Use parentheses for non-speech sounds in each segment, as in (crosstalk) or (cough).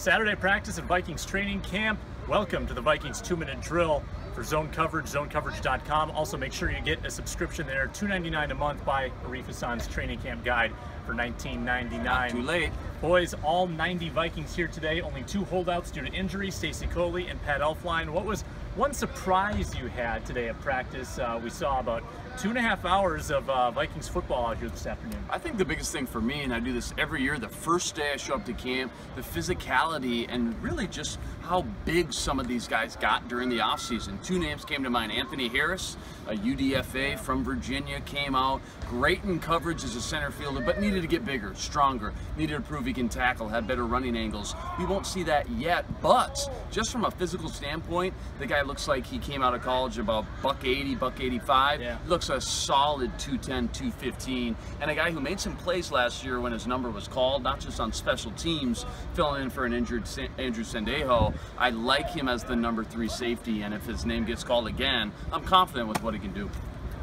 Saturday practice at Vikings training camp. Welcome to the Vikings two-minute drill for zone coverage, zonecoverage.com. Also make sure you get a subscription there, $2.99 a month by Arif Hasan's training camp guide for $19.99. Not too late. Boys, all 90 Vikings here today. Only two holdouts due to injury, Stacy Coley and Pat Elflein. What was one surprise you had today at practice? Uh, we saw about two and a half hours of uh, Vikings football out here this afternoon. I think the biggest thing for me, and I do this every year, the first day I show up to camp, the physicality and really just how big some of these guys got during the offseason. Two names came to mind. Anthony Harris, a UDFA from Virginia, came out. Great in coverage as a center fielder, but needed to get bigger, stronger, needed to prove he can tackle, had better running angles. We won't see that yet, but just from a physical standpoint, the guy looks like he came out of college about buck 80, buck 85. Yeah. Looks a solid 210, 215, and a guy who made some plays last year when his number was called, not just on special teams, filling in for an injured Andrew Sendejo. I like him as the number three safety, and if his name gets called again, I'm confident with what he can do.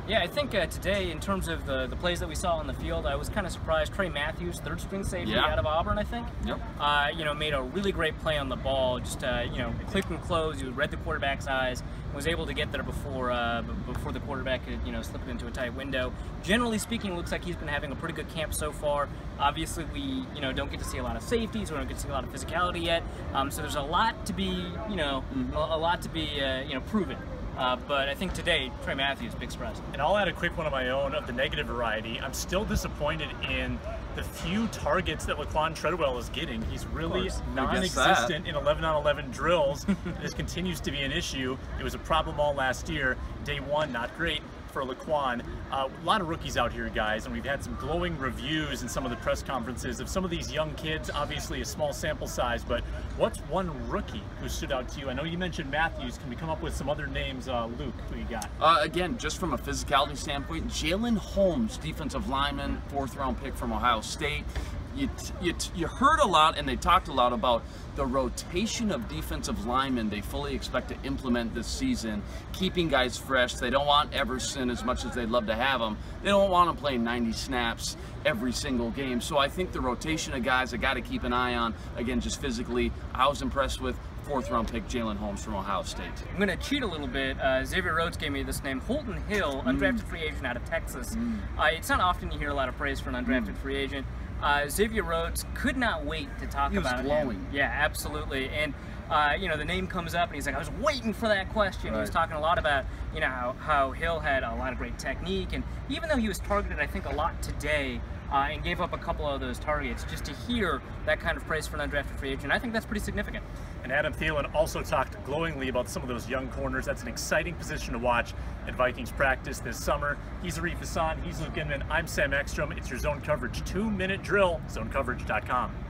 Yeah, I think uh, today, in terms of the, the plays that we saw on the field, I was kind of surprised. Tray Matthews, third string safety Yeah. out of Auburn, I think. Yep. Uh, you know, made a really great play on the ball. Just uh, you know, click and close. He read the quarterback's eyes. Was able to get there before uh, before the quarterback could you know slip it into a tight window. Generally speaking, it looks like he's been having a pretty good camp so far. Obviously, we you know don't get to see a lot of safeties. We don't get to see a lot of physicality yet. Um, so there's a lot to be you know a, a lot to be uh, you know proven. Uh, but I think today, Tray Matthews, big surprise. And I'll add a quick one of my own of the negative variety. I'm still disappointed in the few targets that Laquon Treadwell is getting. He's really. Non-existent in 11 on 11 drills. (laughs) this continues to be an issue. It was a problem all last year. Day one, not great for Laquon. Uh, a lot of rookies out here, guys, and we've had some glowing reviews in some of the press conferences of some of these young kids. Obviously, a small sample size, but what's one rookie who stood out to you? I know you mentioned Matthews. Can we come up with some other names? Uh, Luke, who you got? Uh, again, just from a physicality standpoint, Jalen Holmes, defensive lineman, fourth round pick from Ohio State. You, you, you heard a lot and they talked a lot about the rotation of defensive linemen they fully expect to implement this season, keeping guys fresh. They don't want Everson as much as they'd love to have him. They don't want him playing 90 snaps every single game. So I think the rotation of guys I got to keep an eye on, again, just physically, I was impressed with fourth round pick Jalen Holmes from Ohio State. I'm going to cheat a little bit. Uh, Xavier Rhodes gave me this name, Holton Hill, Mm. undrafted free agent out of Texas. Uh, it's not often you hear a lot of praise for an undrafted Mm. free agent. Uh, Xavier Rhodes could not wait to talk He about glowing. him. Yeah, absolutely. And uh, you know, the name comes up, and he's like, "I was waiting for that question." He was talking a lot about, you know, how, how Hill had a lot of great technique, and even though he was targeted, I think a lot today, uh, and gave up a couple of those targets, just to hear that kind of praise for an undrafted free agent, I think that's pretty significant. And Adam Thielen also talked glowingly about some of those young corners. That's an exciting position to watch at Vikings practice this summer. He's Arif Hasan. He's Luke Inman. I'm Sam Ekstrom. It's your zone coverage two minute drill, zonecoverage.com.